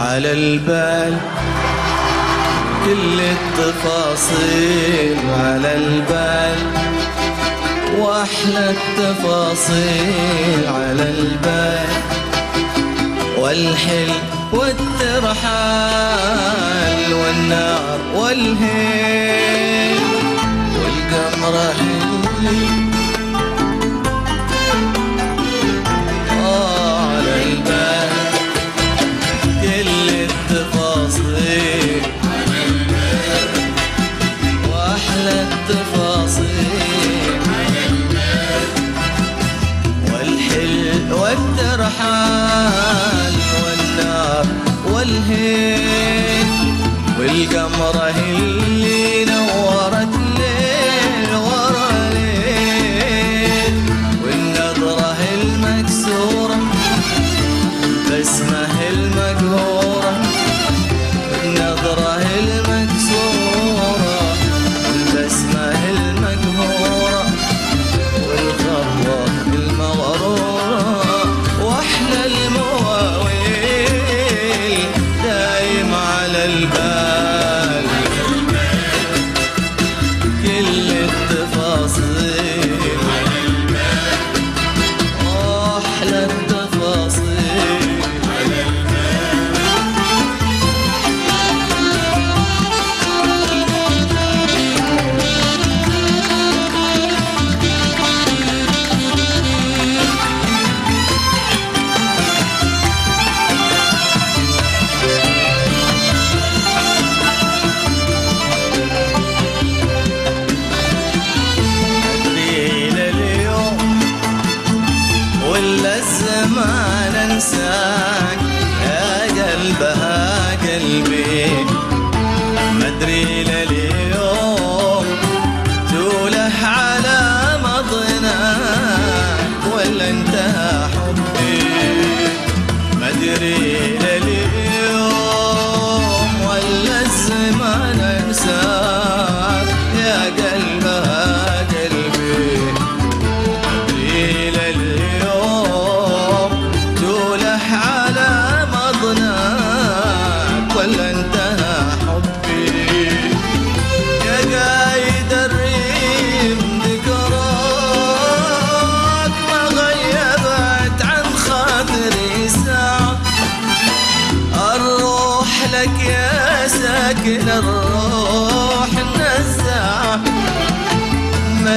على البال. كل التفاصيل على البال. وأحلى التفاصيل على البال. والحلم والترحال والنار والهيل. والقمر هيل. والترحال والنار والهيل والقمره هيل. أحلى الدنيا. city.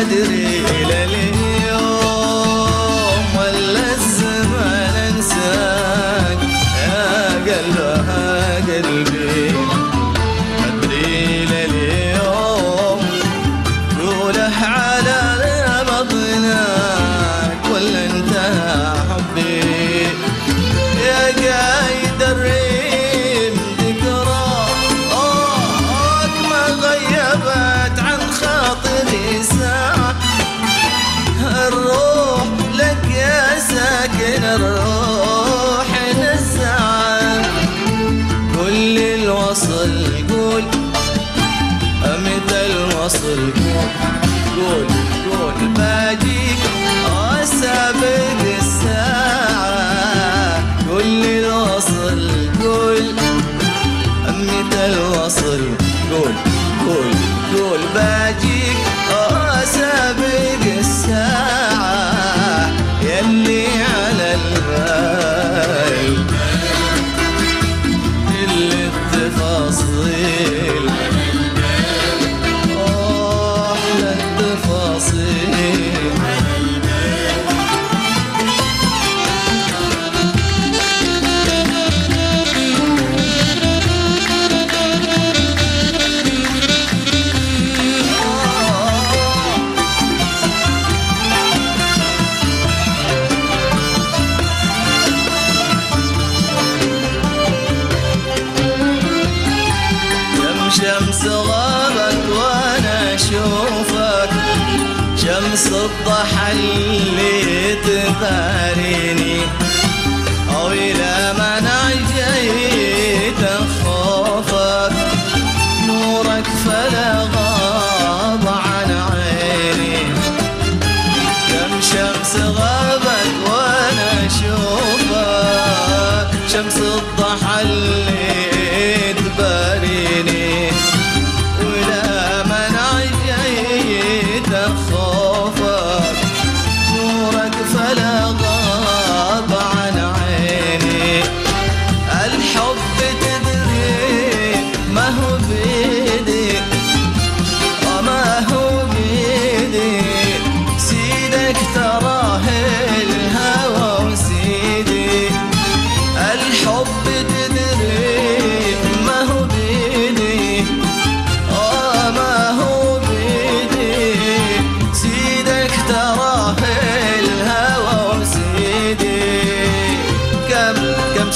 أدري الضحى اللي تذاب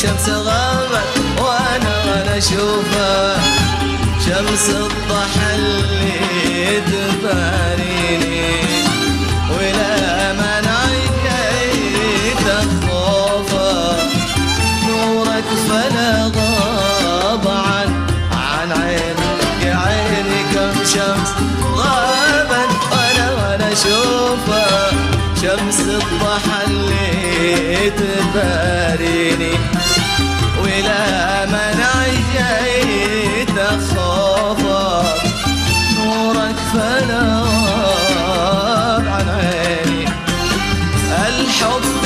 شمس غابت وأنا وأنا أشوفها. شمس الضحى اللي تباريني ولا جيت خوفا نورك فلا غاب عن عن عينك. عيني كم شمس غابت وأنا وأنا أشوفها. شمس الضحى اللي تباريني منع جيت خوفك نورك فلا عن عيني الحب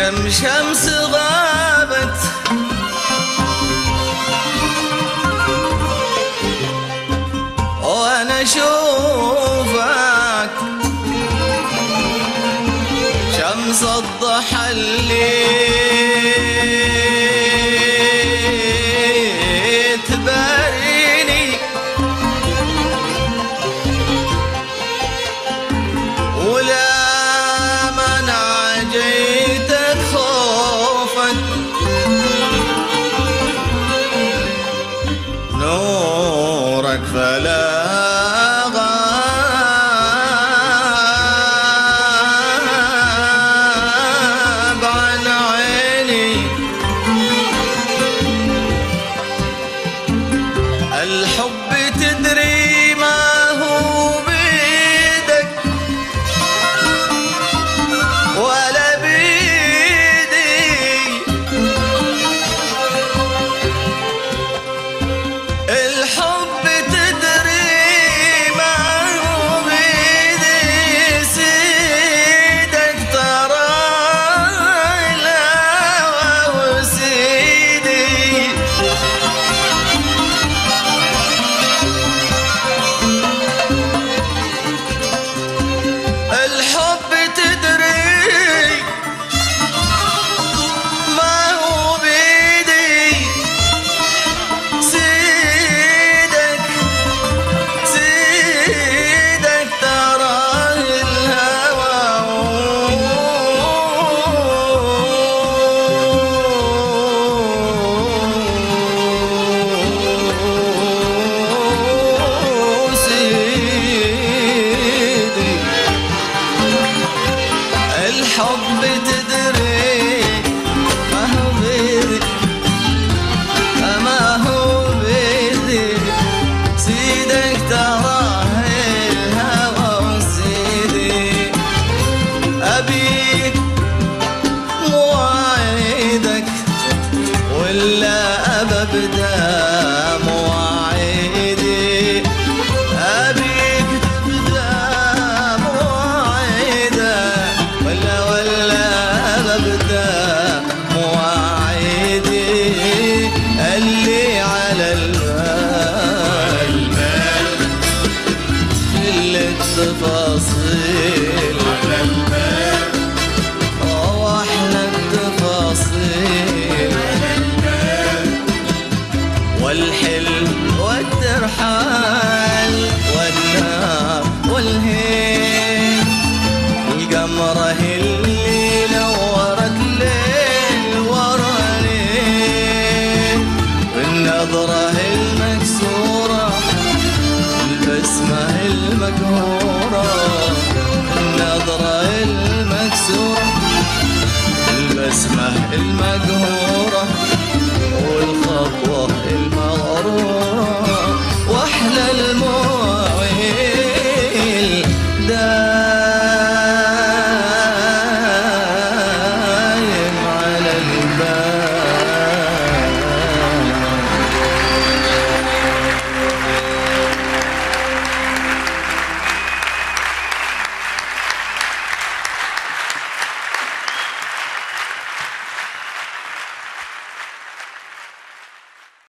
كم شمس غابت. وأنا أشوفك. شمس الضحى اللي فلا إلا أبى بدام أبيك بدام وعيدة ولا ولا أبى بدام وعيدي على البال اللي تفاصيل المقهورة النظرة المكسورة البسمة المقهورة